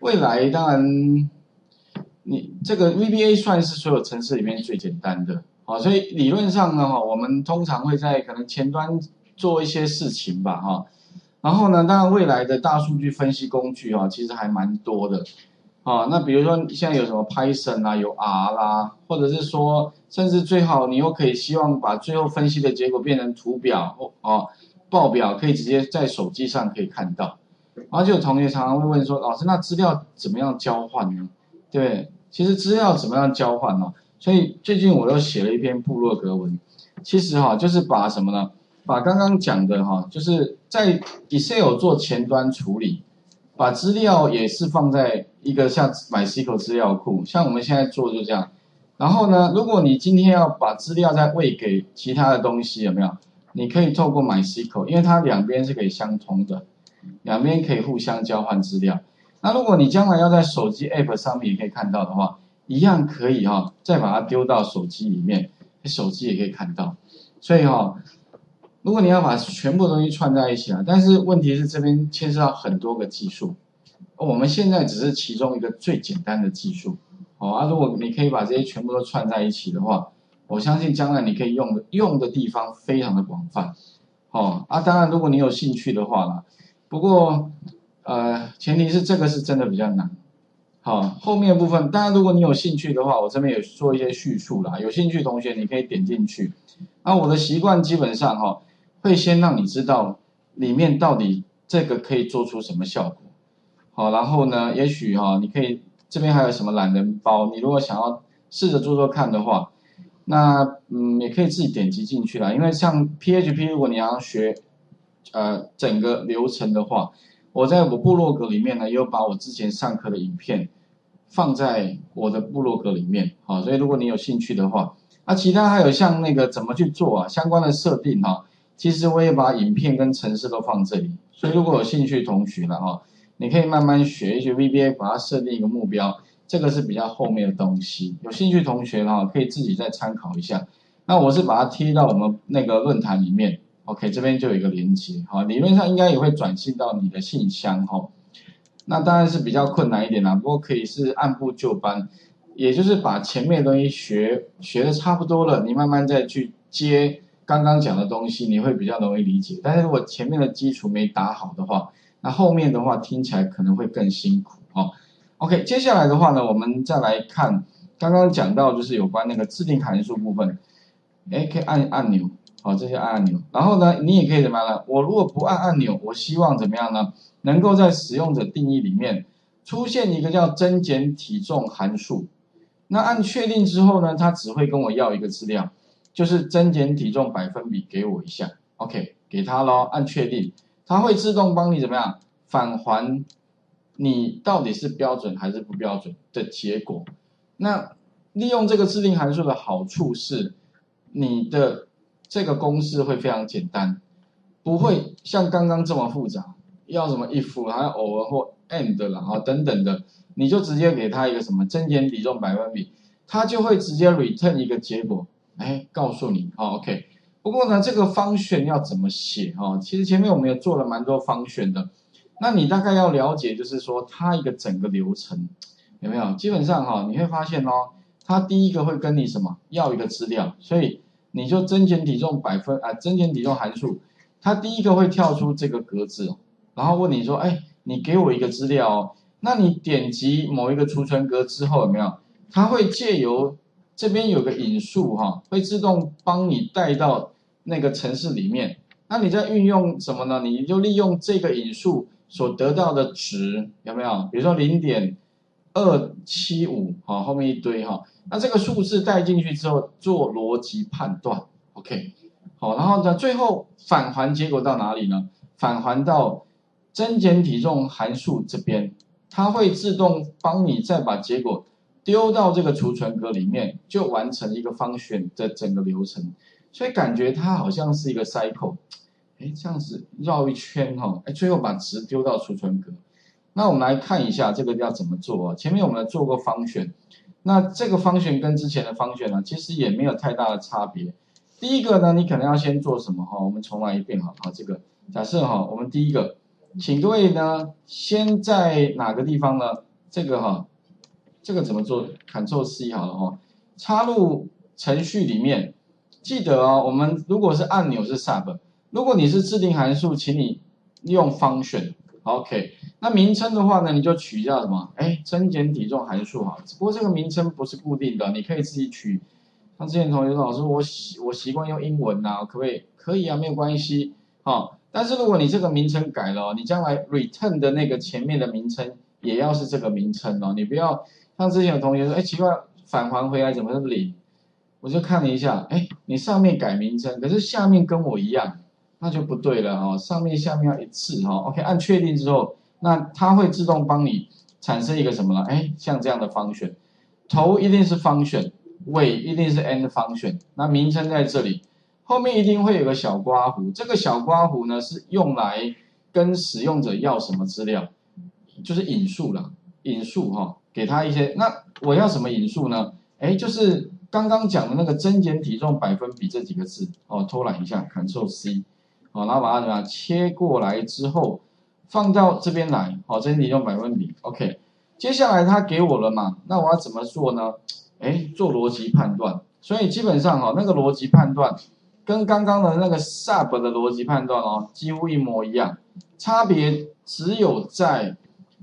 未来当然，你这个 VBA 算是所有程式里面最简单的，好，所以理论上呢，哈，我们通常会在可能前端做一些事情吧，哈，然后呢，当然未来的大数据分析工具啊，其实还蛮多的，啊，那比如说现在有什么 Python 啊，有 R 啦，或者是说，甚至最好你又可以希望把最后分析的结果变成图表，哦，报表可以直接在手机上可以看到。然后就有同学常常会问说：“老师，那资料怎么样交换呢？”对，其实资料怎么样交换呢？所以最近我又写了一篇部落格文，其实哈就是把什么呢？把刚刚讲的哈，就是在 Excel 做前端处理，把资料也是放在一个像 MySQL 资料库，像我们现在做就这样。然后呢，如果你今天要把资料再喂给其他的东西，有没有？你可以透过 MySQL，因为它两边是可以相通的。两边可以互相交换资料。那如果你将来要在手机 App 上面也可以看到的话，一样可以哈，再把它丢到手机里面，手机也可以看到。所以哈，如果你要把全部东西串在一起啊，但是问题是这边牵涉到很多个技术，我们现在只是其中一个最简单的技术。哦啊，如果你可以把这些全部都串在一起的话，我相信将来你可以用的用的地方非常的广泛。哦啊，当然如果你有兴趣的话啦。不过，呃，前提是这个是真的比较难。好，后面部分，当然如果你有兴趣的话，我这边也做一些叙述啦。有兴趣同学你可以点进去。那我的习惯基本上哈，会先让你知道里面到底这个可以做出什么效果。好，然后呢，也许哈，你可以这边还有什么懒人包，你如果想要试着做做看的话，那嗯，也可以自己点击进去啦。因为像 PHP，如果你要学。呃，整个流程的话，我在我部落格里面呢，有把我之前上课的影片放在我的部落格里面，好，所以如果你有兴趣的话，那其他还有像那个怎么去做啊，相关的设定哈，其实我也把影片跟程式都放这里，所以如果有兴趣同学了哈，你可以慢慢学一学 VBA，把它设定一个目标，这个是比较后面的东西，有兴趣同学哈，可以自己再参考一下。那我是把它贴到我们那个论坛里面。OK，这边就有一个连接，好，理论上应该也会转信到你的信箱，哈。那当然是比较困难一点啦，不过可以是按部就班，也就是把前面的东西学学的差不多了，你慢慢再去接刚刚讲的东西，你会比较容易理解。但是如果前面的基础没打好的话，那后面的话听起来可能会更辛苦，哦。OK，接下来的话呢，我们再来看刚刚讲到就是有关那个自定函数部分，哎，可以按按钮。好，这些按按钮，然后呢，你也可以怎么样呢？我如果不按按钮，我希望怎么样呢？能够在使用者定义里面出现一个叫增减体重函数。那按确定之后呢，它只会跟我要一个资料，就是增减体重百分比给我一下。OK，给他喽，按确定，它会自动帮你怎么样返还你到底是标准还是不标准的结果。那利用这个自定函数的好处是，你的。这个公式会非常简单，不会像刚刚这么复杂，要什么 if 还有偶尔或 and 了啊等等的，你就直接给他一个什么增减比重百分比，它就会直接 return 一个结果，哎，告诉你，好 OK。不过呢，这个方选要怎么写哈？其实前面我们也做了蛮多方选的，那你大概要了解，就是说它一个整个流程有没有？基本上哈，你会发现哦，它第一个会跟你什么要一个资料，所以。你就增减体重百分啊，增减体重函数，它第一个会跳出这个格子，然后问你说，哎，你给我一个资料哦，那你点击某一个储存格之后有没有？它会借由这边有个引数哈，会自动帮你带到那个城市里面。那你在运用什么呢？你就利用这个引数所得到的值有没有？比如说零点二七五，好，后面一堆哈。那这个数字带进去之后做逻辑判断，OK，好，然后呢，最后返还结果到哪里呢？返还到增减体重函数这边，它会自动帮你再把结果丢到这个储存格里面，就完成一个方选的整个流程。所以感觉它好像是一个 cycle，哎，这样子绕一圈哈，哎，最后把值丢到储存格。那我们来看一下这个要怎么做啊？前面我们做过方选。那这个方选跟之前的方选呢，其实也没有太大的差别。第一个呢，你可能要先做什么哈？我们重来一遍哈。好，这个假设哈，我们第一个，请各位呢，先在哪个地方呢？这个哈，这个怎么做？Ctrl C 好了哈，插入程序里面，记得哦，我们如果是按钮是 Sub，如果你是制定函数，请你用 Function，OK。那名称的话呢，你就取叫什么？哎，增减体重函数哈。只不过这个名称不是固定的，你可以自己取。像之前同学说，老师我习我习惯用英文呐，可不可以？可以啊，没有关系。好，但是如果你这个名称改了，你将来 return 的那个前面的名称也要是这个名称哦。你不要像之前有同学说，哎，奇怪，返还回来怎么是零？我就看了一下，哎，你上面改名称，可是下面跟我一样，那就不对了哈。上面下面要一致哈。OK，按确定之后。那它会自动帮你产生一个什么呢？哎，像这样的方选，头一定是方选，尾一定是 end 方选。那名称在这里，后面一定会有个小刮弧。这个小刮弧呢是用来跟使用者要什么资料，就是引述了，引述哈，给他一些。那我要什么引述呢？哎，就是刚刚讲的那个增减体重百分比这几个字哦，偷懒一下，Ctrl C，好，然后把它怎么样切过来之后。放到这边来，好，这里用百分比，OK。接下来他给我了嘛，那我要怎么做呢？哎，做逻辑判断。所以基本上哈，那个逻辑判断跟刚刚的那个 sub 的逻辑判断哦，几乎一模一样，差别只有在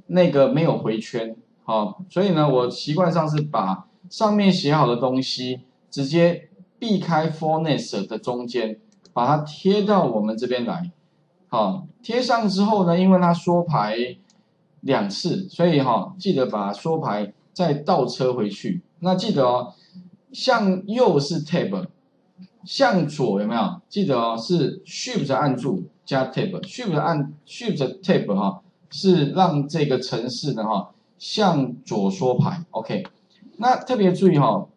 那个没有回圈，好，所以呢，我习惯上是把上面写好的东西直接避开 for nest 的中间，把它贴到我们这边来。好，贴上之后呢，因为它缩排两次，所以哈，记得把缩排再倒车回去。那记得哦，向右是 Tab，向左有没有？记得哦，是 Shift 按住加 Tab，Shift 按 Shift Tab 哈，是让这个程式呢哈向左缩排。OK，那特别注意哈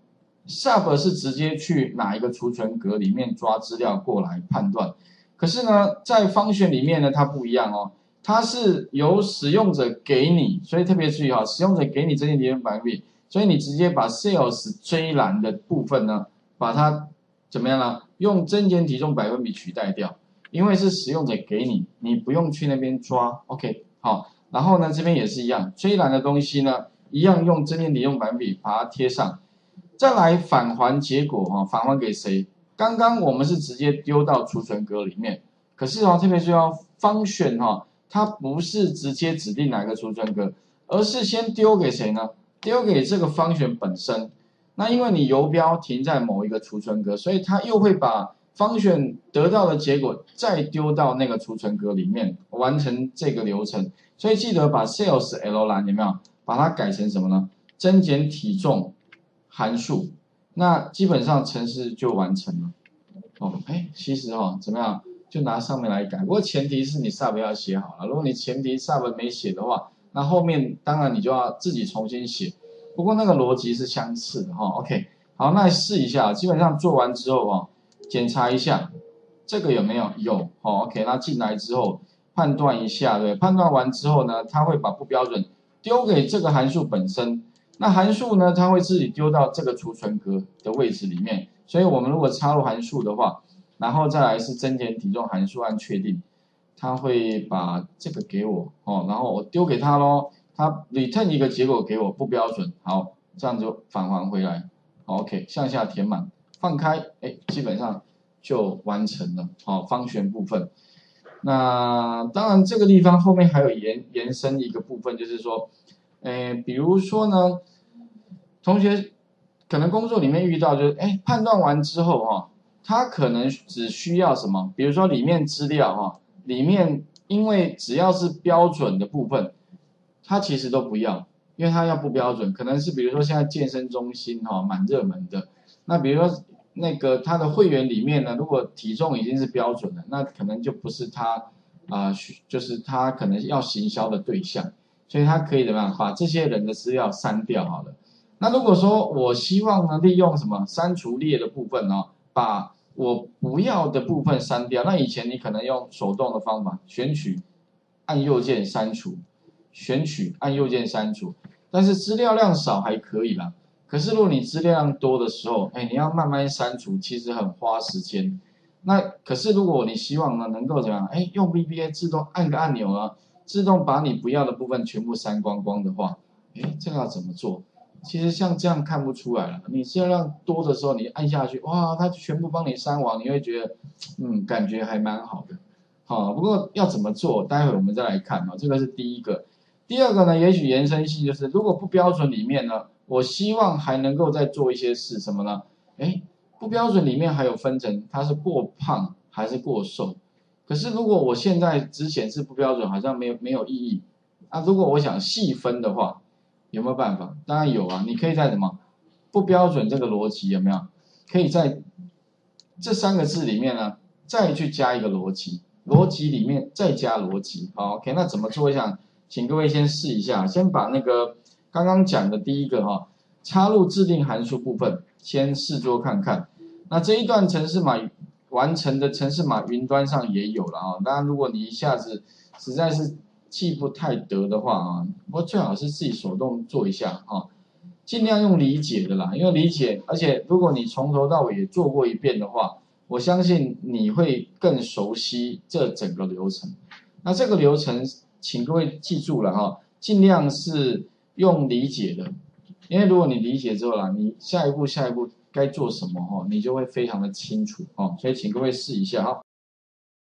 ，Sub 是直接去哪一个储存格里面抓资料过来判断。可是呢，在方选里面呢，它不一样哦，它是由使用者给你，所以特别注意哈，使用者给你增减体重百分比，所以你直接把 sales 追栏的部分呢，把它怎么样呢？用增减体重百分比取代掉，因为是使用者给你，你不用去那边抓，OK，好，然后呢，这边也是一样，追栏的东西呢，一样用增减体重百分比把它贴上，再来返还结果哈，返还给谁？刚刚我们是直接丢到储存格里面，可是哦，特别是要方选哈，它不是直接指定哪个储存格，而是先丢给谁呢？丢给这个方选本身。那因为你游标停在某一个储存格，所以它又会把方选得到的结果再丢到那个储存格里面，完成这个流程。所以记得把 sales L 栏有没有把它改成什么呢？增减体重函数。那基本上程式就完成了，哦，哎，其实哈，怎么样，就拿上面来改。不过前提是你 sub 要写好了，如果你前提 sub 没写的话，那后面当然你就要自己重新写。不过那个逻辑是相似的哈，OK，好，那试一下，基本上做完之后哈，检查一下这个有没有有，好，OK，那进来之后判断一下，对，判断完之后呢，它会把不标准丢给这个函数本身。那函数呢？它会自己丢到这个储存格的位置里面，所以我们如果插入函数的话，然后再来是增减体重函数按确定，它会把这个给我哦，然后我丢给他喽，它 return 一个结果给我不标准，好，这样就返还回来，OK，向下填满，放开，哎，基本上就完成了，好，方旋部分。那当然这个地方后面还有延延伸一个部分，就是说。诶，比如说呢，同学可能工作里面遇到，就是哎，判断完之后哈，他可能只需要什么？比如说里面资料哈，里面因为只要是标准的部分，他其实都不要，因为他要不标准，可能是比如说现在健身中心哈蛮热门的，那比如说那个他的会员里面呢，如果体重已经是标准的，那可能就不是他啊，就是他可能要行销的对象。所以他可以怎么样把这些人的资料删掉好了？那如果说我希望呢，利用什么删除列的部分呢，把我不要的部分删掉。那以前你可能用手动的方法，选取，按右键删除，选取按右键删除。但是资料量少还可以啦。可是如果你资料量多的时候，哎，你要慢慢删除，其实很花时间。那可是如果你希望呢，能够怎样？哎，用 VBA 自动按个按钮啊？自动把你不要的部分全部删光光的话，哎，这个要怎么做？其实像这样看不出来了。你是要让多的时候，你按下去，哇，它全部帮你删完，你会觉得，嗯，感觉还蛮好的。好，不过要怎么做，待会我们再来看啊。这个是第一个。第二个呢，也许延伸性就是，如果不标准里面呢，我希望还能够再做一些事，什么呢？哎，不标准里面还有分成，它是过胖还是过瘦。可是如果我现在只显示不标准，好像没有没有意义。啊，如果我想细分的话。有没有办法？当然有啊！你可以在什么不标准这个逻辑有没有？可以在这三个字里面呢，再去加一个逻辑，逻辑里面再加逻辑。好，OK，那怎么做？我想请各位先试一下，先把那个刚刚讲的第一个哈，插入制定函数部分，先试做看看。那这一段程式码完成的程式码云端上也有了啊。当然，如果你一下子实在是。记不太得的话啊，不过最好是自己手动做一下啊，尽量用理解的啦，因为理解，而且如果你从头到尾也做过一遍的话，我相信你会更熟悉这整个流程。那这个流程，请各位记住了哈，尽量是用理解的，因为如果你理解之后啦，你下一步下一步该做什么哈，你就会非常的清楚哦。所以请各位试一下哈。